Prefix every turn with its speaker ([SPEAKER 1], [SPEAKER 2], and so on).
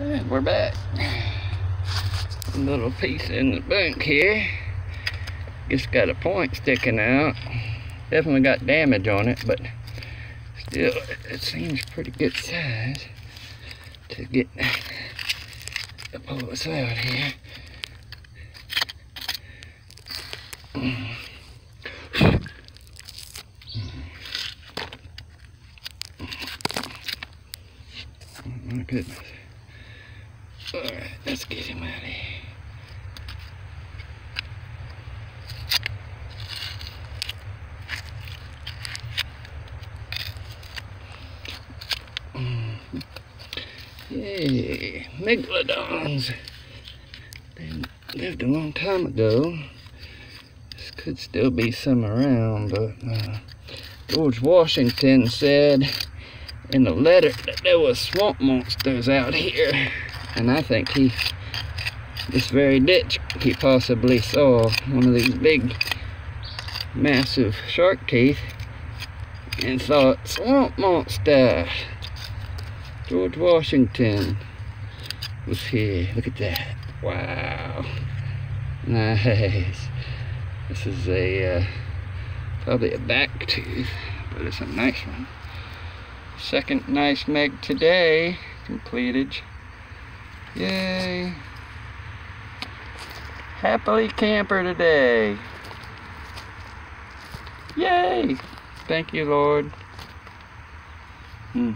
[SPEAKER 1] And we're back. A little piece in the bunk here. Just got a point sticking out. Definitely got damage on it, but still, it seems pretty good size to get to pull this out here. Oh my goodness. Alright, let's get him out of here. Yay, megalodons. They lived a long time ago. This could still be some around, but uh, George Washington said in a letter that there were swamp monsters out here. And I think he, this very ditch, he possibly saw one of these big, massive shark teeth and thought, swamp monster. George Washington was here. Look at that. Wow. Nice. This is a, uh, probably a back tooth, but it's a nice one. Second nice meg today completed. Yay. Happily camper today. Yay. Thank you, Lord. Hmm.